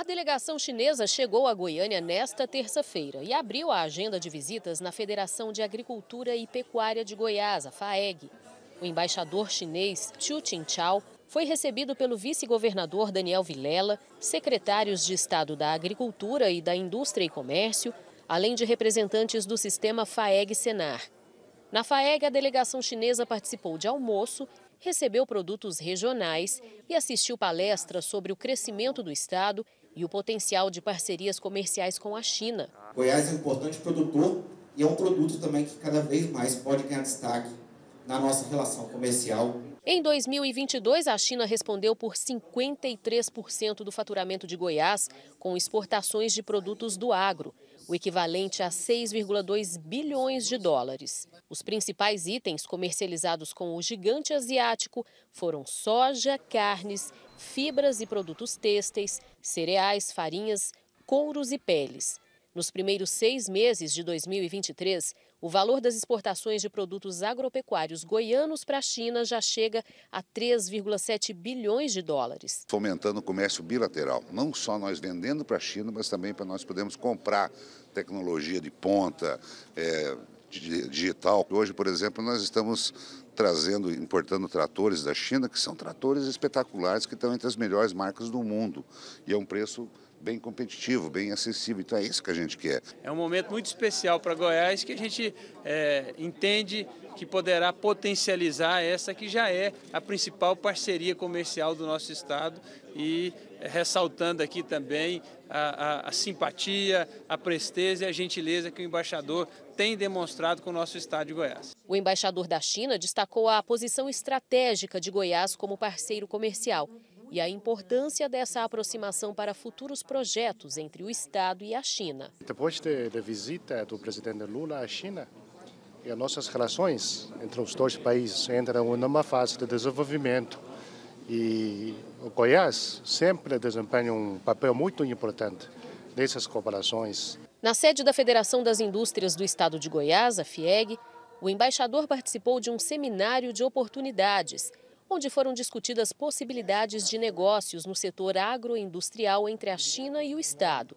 A delegação chinesa chegou a Goiânia nesta terça-feira e abriu a agenda de visitas na Federação de Agricultura e Pecuária de Goiás, a FAEG. O embaixador chinês Chu Qingchao foi recebido pelo vice-governador Daniel Vilela, secretários de Estado da Agricultura e da Indústria e Comércio, além de representantes do sistema FAEG-Senar. Na FAEG, a delegação chinesa participou de almoço, recebeu produtos regionais e assistiu palestras sobre o crescimento do Estado e o potencial de parcerias comerciais com a China. Goiás é um importante produtor e é um produto também que cada vez mais pode ganhar destaque na nossa relação comercial. Em 2022, a China respondeu por 53% do faturamento de Goiás com exportações de produtos do agro, o equivalente a 6,2 bilhões de dólares. Os principais itens comercializados com o gigante asiático foram soja, carnes, fibras e produtos têxteis, cereais, farinhas, couros e peles. Nos primeiros seis meses de 2023, o valor das exportações de produtos agropecuários goianos para a China já chega a 3,7 bilhões de dólares. Fomentando o comércio bilateral, não só nós vendendo para a China, mas também para nós podermos comprar tecnologia de ponta, é, digital. Hoje, por exemplo, nós estamos trazendo, importando tratores da China, que são tratores espetaculares, que estão entre as melhores marcas do mundo. E é um preço bem competitivo, bem acessível. Então é isso que a gente quer. É um momento muito especial para Goiás que a gente é, entende que poderá potencializar essa que já é a principal parceria comercial do nosso estado e é, ressaltando aqui também a, a, a simpatia, a presteza e a gentileza que o embaixador tem demonstrado com o nosso estado de Goiás. O embaixador da China destacou a posição estratégica de Goiás como parceiro comercial e a importância dessa aproximação para futuros projetos entre o Estado e a China. Depois da visita do presidente Lula à China, as nossas relações entre os dois países entram numa fase de desenvolvimento e o Goiás sempre desempenha um papel muito importante nessas cooperações. Na sede da Federação das Indústrias do Estado de Goiás, a FIEG, o embaixador participou de um seminário de oportunidades onde foram discutidas possibilidades de negócios no setor agroindustrial entre a China e o Estado.